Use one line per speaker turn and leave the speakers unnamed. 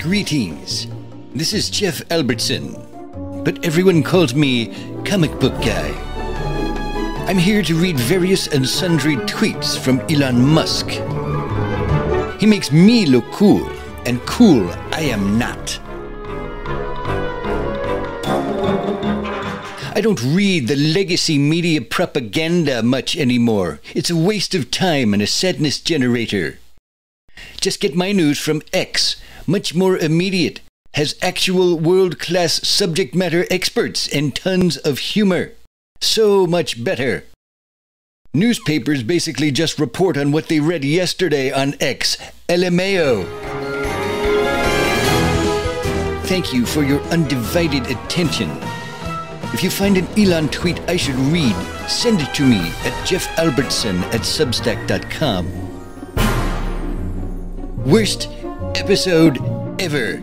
Greetings. This is Jeff Albertson, but everyone calls me Comic Book Guy. I'm here to read various and sundry tweets from Elon Musk. He makes me look cool, and cool I am not. I don't read the legacy media propaganda much anymore. It's a waste of time and a sadness generator. Just get my news from X, much more immediate, has actual world class subject matter experts and tons of humor. So much better. Newspapers basically just report on what they read yesterday on X, LMAO. Thank you for your undivided attention. If you find an Elon tweet I should read, send it to me at jeffalbertson at substack.com. Worst episode ever.